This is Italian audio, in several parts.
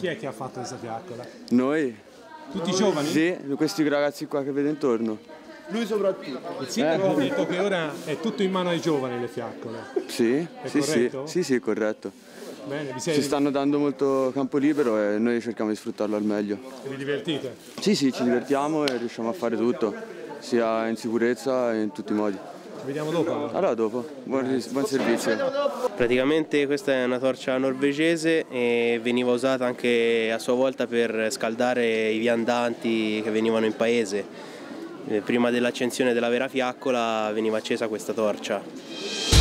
Chi è che ha fatto questa fiaccola? Noi? Tutti giovani? Sì, questi ragazzi qua che vedo intorno. Lui soprattutto. Il sindaco ha detto che ora è tutto in mano ai giovani le fiaccole. Sì, È sì, sì, corretto? sì, sì, corretto. Bene, vi, sei, Ci stanno dando molto campo libero e noi cerchiamo di sfruttarlo al meglio. vi divertite? Sì, sì, ci divertiamo e riusciamo a fare tutto, sia in sicurezza e in tutti i modi. Ci vediamo dopo. Allora dopo, buon, buon servizio. Praticamente questa è una torcia norvegese e veniva usata anche a sua volta per scaldare i viandanti che venivano in paese. Eh, Prima dell'accensione della vera fiaccola veniva accesa questa torcia.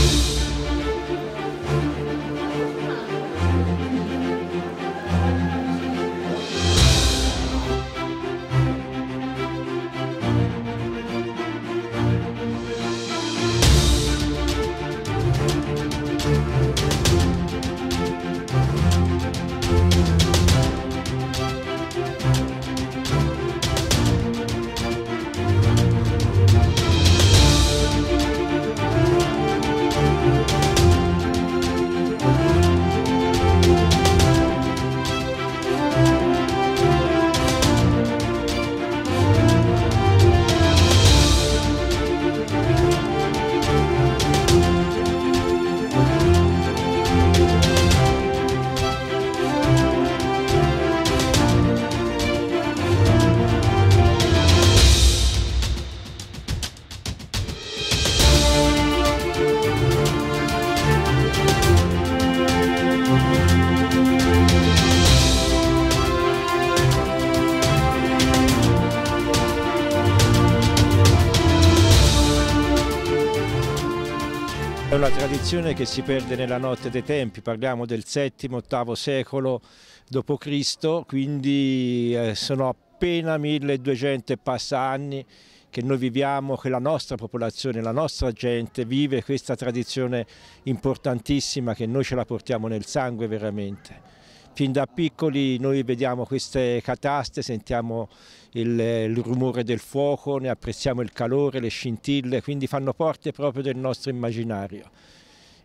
È una tradizione che si perde nella notte dei tempi, parliamo del VII-VIII secolo d.C., quindi eh, sono appena 1200 e passa anni che noi viviamo, che la nostra popolazione, la nostra gente vive questa tradizione importantissima che noi ce la portiamo nel sangue veramente. Fin da piccoli noi vediamo queste cataste, sentiamo il, il rumore del fuoco, ne apprezziamo il calore, le scintille, quindi fanno parte proprio del nostro immaginario.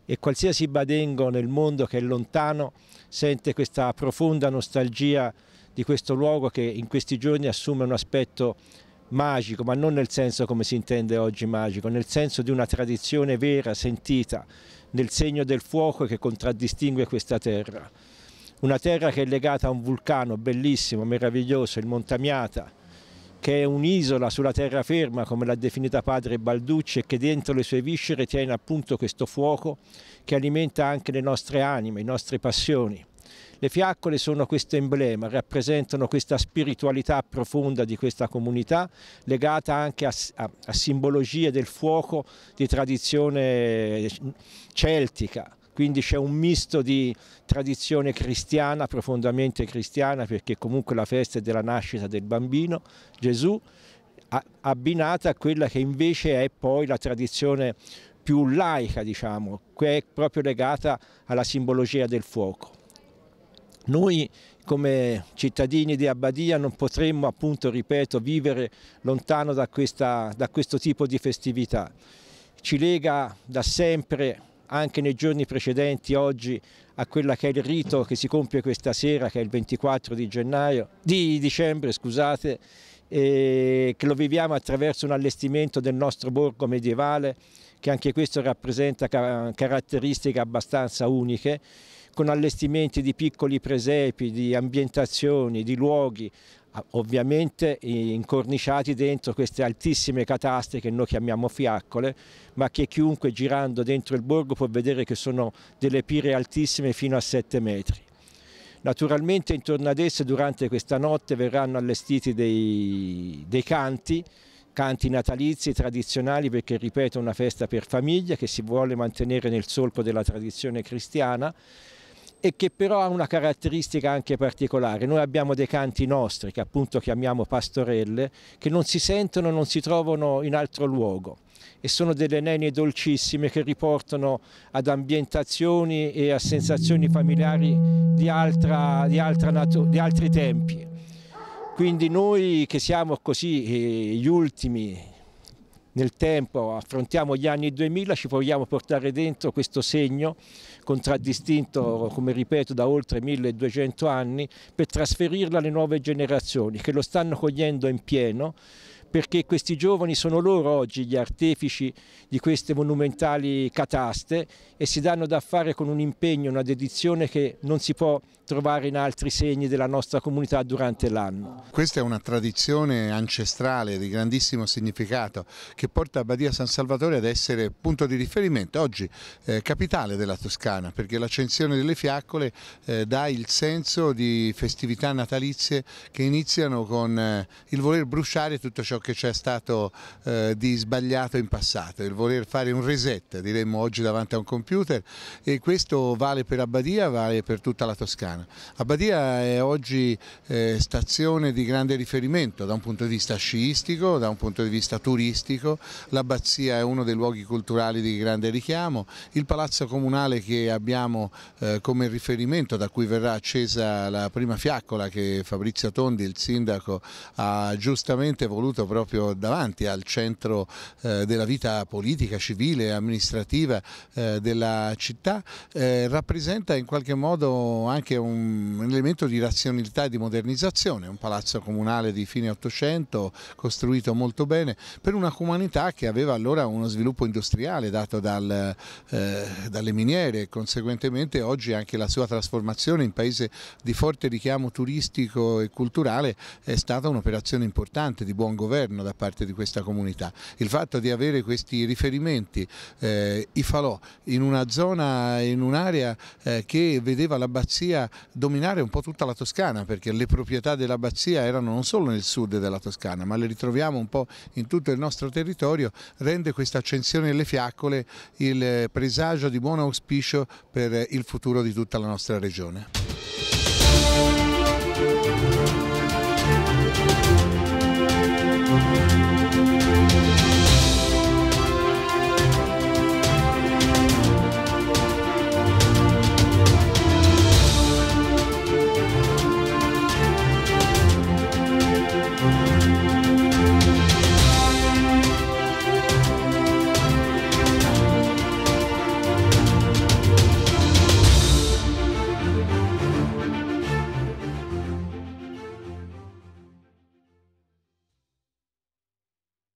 E qualsiasi badengo nel mondo che è lontano sente questa profonda nostalgia di questo luogo che in questi giorni assume un aspetto magico, ma non nel senso come si intende oggi magico, nel senso di una tradizione vera, sentita, nel segno del fuoco che contraddistingue questa terra. Una terra che è legata a un vulcano bellissimo, meraviglioso, il Montamiata, che è un'isola sulla terraferma, come l'ha definita padre Balducci, e che dentro le sue viscere tiene appunto questo fuoco che alimenta anche le nostre anime, le nostre passioni. Le fiaccole sono questo emblema, rappresentano questa spiritualità profonda di questa comunità, legata anche a, a- a simbologie del fuoco di tradizione celtica. Quindi c'è un misto di tradizione cristiana, profondamente cristiana, perché comunque la festa è della nascita del bambino Gesù, abbinata a quella che invece è poi la tradizione più laica, diciamo, che è proprio legata alla simbologia del fuoco. Noi come cittadini di Abbadia non potremmo appunto, ripeto, vivere lontano da, questa- da questo tipo di festività. Ci lega da sempre, anche nei giorni precedenti, oggi, a quella che è il rito che si compie questa sera, che è il 24 di, gennaio, di dicembre, scusate, che lo viviamo attraverso un allestimento del nostro borgo medievale, che anche questo rappresenta ca- caratteristiche abbastanza uniche, con allestimenti di piccoli presepi, di ambientazioni, di luoghi, ovviamente incorniciati dentro queste altissime cataste che noi chiamiamo fiaccole, ma che chiunque girando dentro il borgo può vedere che sono delle pire altissime fino a 7 metri. Naturalmente intorno ad esse durante questa notte verranno allestiti dei, dei canti, canti natalizi tradizionali perché ripeto è una festa per famiglia che si vuole mantenere nel solco della tradizione cristiana e che però ha una caratteristica anche particolare. Noi abbiamo dei canti nostri che appunto chiamiamo pastorelle che non si sentono, non si trovano in altro luogo e sono delle nenie dolcissime che riportano ad ambientazioni e a sensazioni familiari di, altra, di, altra di altri tempi. Quindi noi che siamo così eh, gli ultimi nel tempo, affrontiamo gli anni 2000, ci vogliamo portare dentro questo segno contraddistinto, come ripeto, da oltre 1200 anni, per trasferirlo alle nuove generazioni che lo stanno cogliendo in pieno perché questi giovani sono loro oggi gli artefici di queste monumentali cataste e si danno da fare con un impegno, una dedizione che non si può trovare in altri segni della nostra comunità durante l'anno. Questa è una tradizione ancestrale di grandissimo significato che porta Badia San Salvatore ad essere punto di riferimento, oggi eh, capitale della Toscana, perché l'accensione delle fiaccole eh, dà il senso di festività natalizie che iniziano con eh, il voler bruciare tutto ciò che c'è stato eh, di sbagliato in passato, il voler fare un reset, diremmo oggi davanti a un computer e questo vale per Abbadia, vale per tutta la Toscana. Abbadia è oggi eh, stazione di grande riferimento da un punto di vista sciistico, da un punto di vista turistico, l'abbazia è uno dei luoghi culturali di grande richiamo, il palazzo comunale che abbiamo eh, come riferimento da cui verrà accesa la prima fiaccola che Fabrizio Tondi, il sindaco, ha giustamente voluto proprio davanti al centro eh, della vita politica, civile, amministrativa eh, della città, eh, rappresenta in qualche modo anche un, elemento di razionalità e di modernizzazione, un palazzo comunale di fine Ottocento costruito molto bene per una comunità che aveva allora uno sviluppo industriale dato dal, eh, dalle miniere e conseguentemente oggi anche la sua trasformazione in paese di forte richiamo turistico e culturale è stata un'operazione importante di buon governo governo da parte di questa comunità. Il fatto di avere questi riferimenti, eh, i falò, in una zona, in un'area eh, che vedeva l'abbazia dominare un po' tutta la Toscana, perché le proprietà dell'abbazia erano non solo nel sud della Toscana, ma le ritroviamo un po' in tutto il nostro territorio, rende questa accensione delle fiaccole il presagio di buon auspicio per il futuro di tutta la nostra regione.